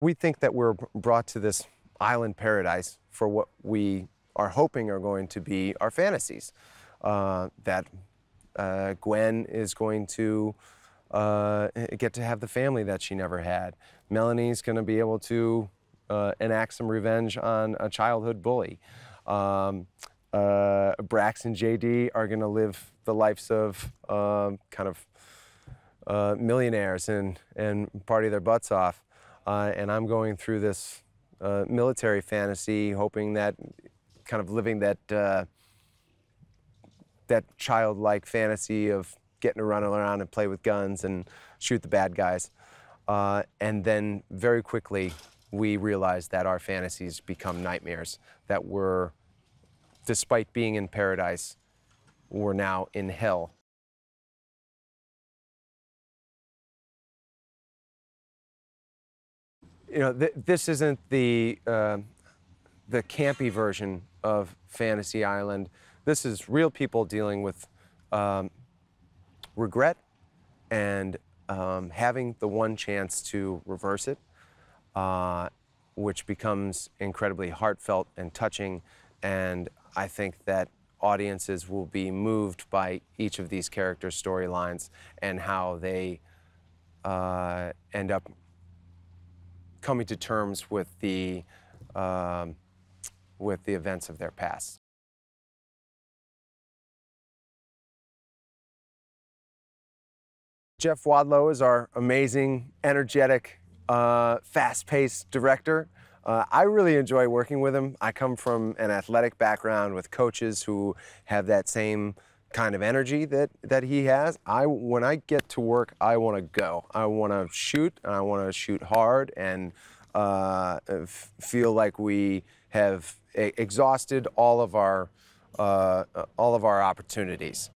We think that we're brought to this island paradise for what we are hoping are going to be our fantasies. Uh, that uh, Gwen is going to uh, get to have the family that she never had. Melanie's going to be able to uh, enact some revenge on a childhood bully. Um, uh, Brax and JD are going to live the lives of um, kind of uh, millionaires and, and party their butts off. Uh, and I'm going through this uh, military fantasy, hoping that kind of living that uh, that childlike fantasy of getting to run around and play with guns and shoot the bad guys. Uh, and then very quickly, we realized that our fantasies become nightmares, that we're, despite being in paradise, we're now in hell. You know, th this isn't the, uh, the campy version of Fantasy Island. This is real people dealing with um, regret and um, having the one chance to reverse it, uh, which becomes incredibly heartfelt and touching. And I think that audiences will be moved by each of these characters' storylines and how they uh, end up coming to terms with the um, with the events of their past. Jeff Wadlow is our amazing, energetic, uh, fast-paced director. Uh, I really enjoy working with him. I come from an athletic background with coaches who have that same kind of energy that, that he has. I, when I get to work, I want to go. I want to shoot, and I want to shoot hard and uh, feel like we have exhausted all of our, uh, all of our opportunities.